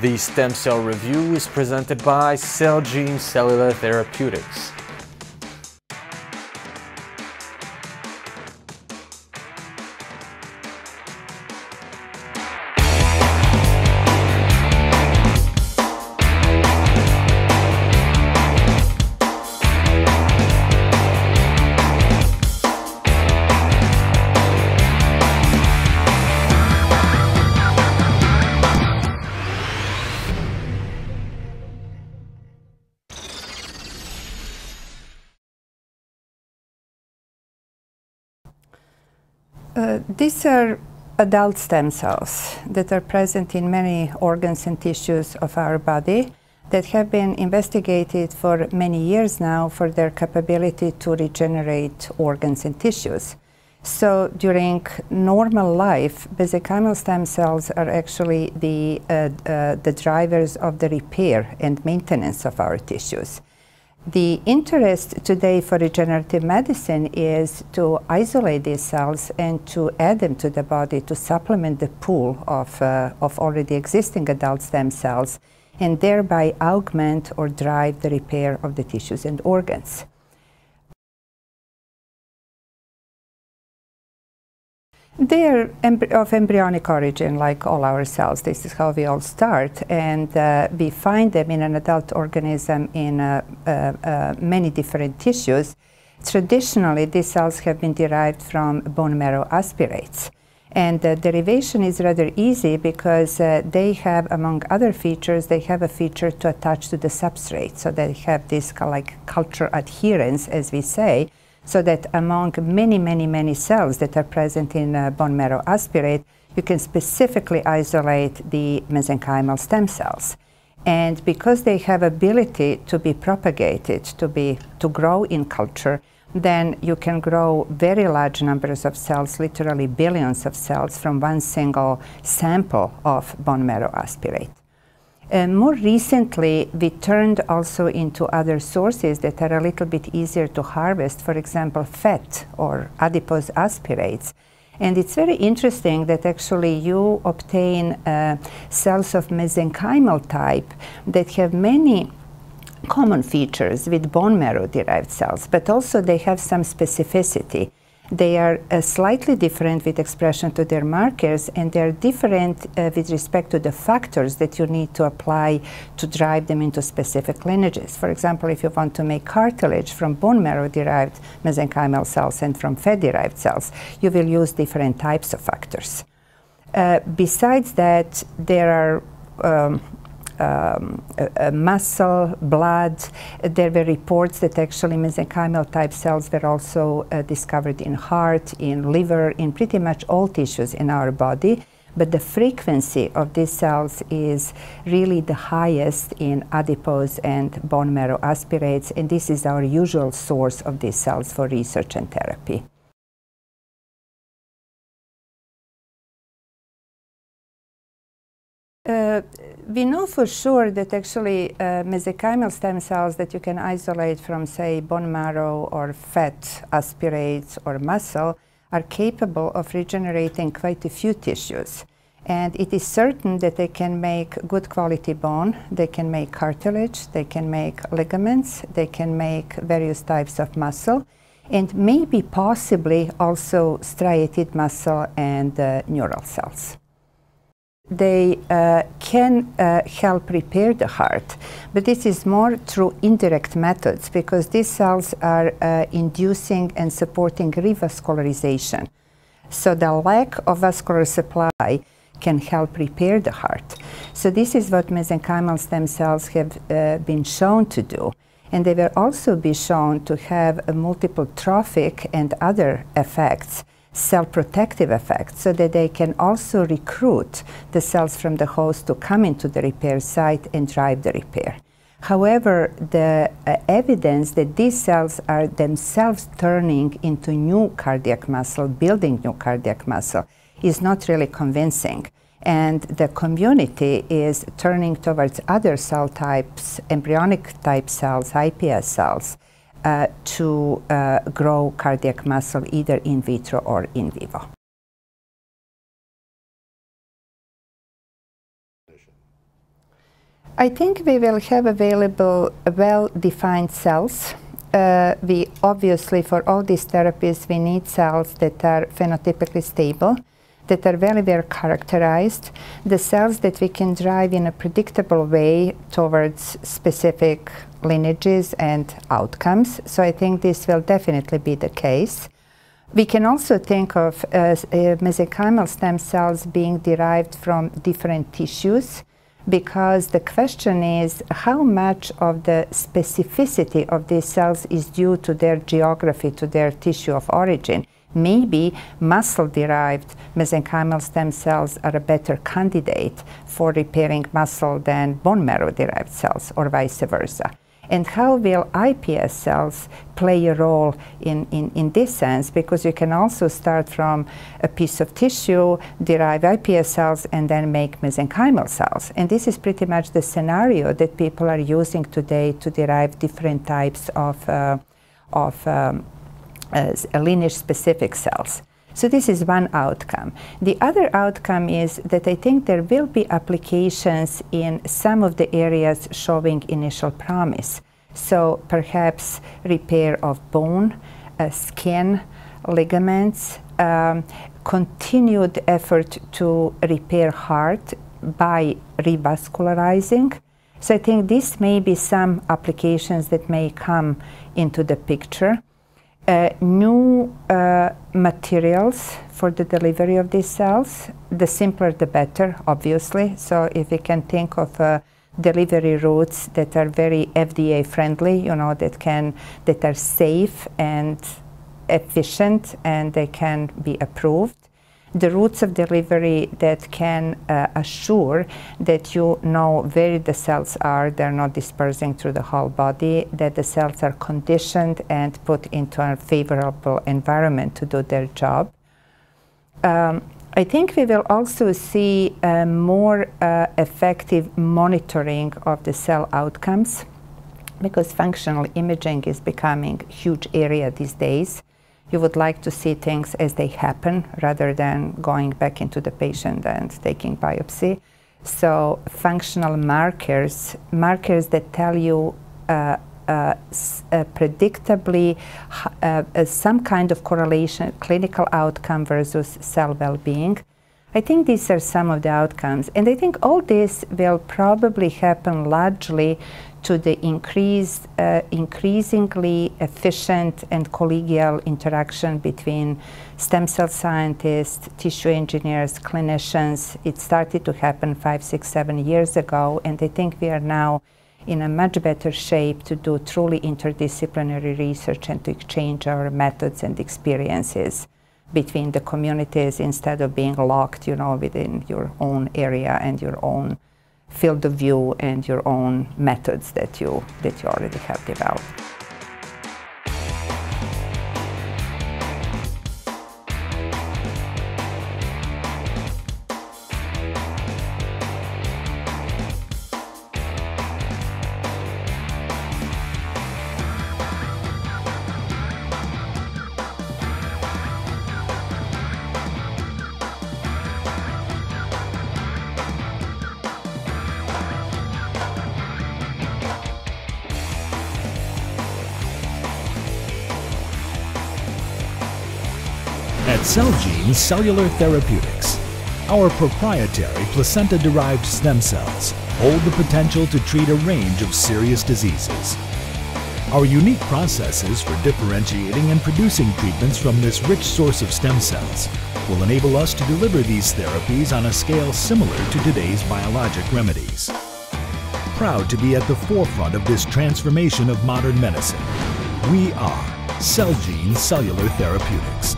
The stem cell review is presented by Celgene Cellular Therapeutics. Uh, these are adult stem cells that are present in many organs and tissues of our body that have been investigated for many years now for their capability to regenerate organs and tissues. So during normal life, mesenchymal stem cells are actually the, uh, uh, the drivers of the repair and maintenance of our tissues. The interest today for regenerative medicine is to isolate these cells and to add them to the body to supplement the pool of, uh, of already existing adult stem cells and thereby augment or drive the repair of the tissues and organs. They are of embryonic origin, like all our cells. This is how we all start, and uh, we find them in an adult organism in uh, uh, uh many different tissues. Traditionally, these cells have been derived from bone marrow aspirates. And the derivation is rather easy because uh, they have, among other features, they have a feature to attach to the substrate. So they have this like culture adherence, as we say, so that among many, many, many cells that are present in uh, bone marrow aspirate, you can specifically isolate the mesenchymal stem cells. And because they have ability to be propagated, to, be, to grow in culture, then you can grow very large numbers of cells, literally billions of cells, from one single sample of bone marrow aspirate. More recently, we turned also into other sources that are a little bit easier to harvest, for example, fat or adipose aspirates. And it's very interesting that actually you obtain uh, cells of mesenchymal type that have many common features with bone marrow derived cells, but also they have some specificity. They are uh, slightly different with expression to their markers, and they are different uh, with respect to the factors that you need to apply to drive them into specific lineages. For example, if you want to make cartilage from bone marrow derived mesenchymal cells and from fat derived cells, you will use different types of factors. Uh, besides that, there are um, um, muscle, blood. There were reports that actually mesenchymal type cells were also uh, discovered in heart, in liver, in pretty much all tissues in our body. But the frequency of these cells is really the highest in adipose and bone marrow aspirates, and this is our usual source of these cells for research and therapy. We know for sure that actually uh, mesenchymal stem cells that you can isolate from, say, bone marrow or fat aspirates or muscle are capable of regenerating quite a few tissues. And it is certain that they can make good quality bone, they can make cartilage, they can make ligaments, they can make various types of muscle, and maybe possibly also striated muscle and uh, neural cells they uh, can uh, help repair the heart, but this is more through indirect methods because these cells are uh, inducing and supporting revascularization. So the lack of vascular supply can help repair the heart. So this is what mesenchymal stem cells have uh, been shown to do. And they will also be shown to have multiple trophic and other effects cell protective effect so that they can also recruit the cells from the host to come into the repair site and drive the repair. However, the uh, evidence that these cells are themselves turning into new cardiac muscle, building new cardiac muscle, is not really convincing. And the community is turning towards other cell types, embryonic type cells, iPS cells, uh, to uh, grow cardiac muscle either in vitro or in vivo. I think we will have available well-defined cells. Uh, we obviously, for all these therapies, we need cells that are phenotypically stable, that are very well characterized, the cells that we can drive in a predictable way towards specific lineages and outcomes. So I think this will definitely be the case. We can also think of uh, uh, mesenchymal stem cells being derived from different tissues because the question is how much of the specificity of these cells is due to their geography, to their tissue of origin. Maybe muscle-derived mesenchymal stem cells are a better candidate for repairing muscle than bone marrow-derived cells, or vice versa. And how will iPS cells play a role in, in, in this sense? Because you can also start from a piece of tissue, derive iPS cells, and then make mesenchymal cells. And this is pretty much the scenario that people are using today to derive different types of, uh, of um, uh, lineage-specific cells. So this is one outcome. The other outcome is that I think there will be applications in some of the areas showing initial promise. So perhaps repair of bone, uh, skin, ligaments, um, continued effort to repair heart by revascularizing. So I think this may be some applications that may come into the picture uh, new uh, materials for the delivery of these cells. The simpler the better, obviously. So if we can think of uh, delivery routes that are very FDA friendly, you know, that can that are safe and efficient and they can be approved the routes of delivery that can uh, assure that you know where the cells are, they're not dispersing through the whole body, that the cells are conditioned and put into a favorable environment to do their job. Um, I think we will also see more uh, effective monitoring of the cell outcomes because functional imaging is becoming a huge area these days you would like to see things as they happen rather than going back into the patient and taking biopsy. So functional markers, markers that tell you uh, uh, uh, predictably uh, uh, some kind of correlation, clinical outcome versus cell well-being. I think these are some of the outcomes. And I think all this will probably happen largely to the increased, uh, increasingly efficient and collegial interaction between stem cell scientists, tissue engineers, clinicians. It started to happen five, six, seven years ago, and I think we are now in a much better shape to do truly interdisciplinary research and to exchange our methods and experiences between the communities instead of being locked, you know, within your own area and your own field of view and your own methods that you, that you already have developed. At Celgene Cellular Therapeutics, our proprietary placenta-derived stem cells hold the potential to treat a range of serious diseases. Our unique processes for differentiating and producing treatments from this rich source of stem cells will enable us to deliver these therapies on a scale similar to today's biologic remedies. Proud to be at the forefront of this transformation of modern medicine, we are Celgene Cellular Therapeutics.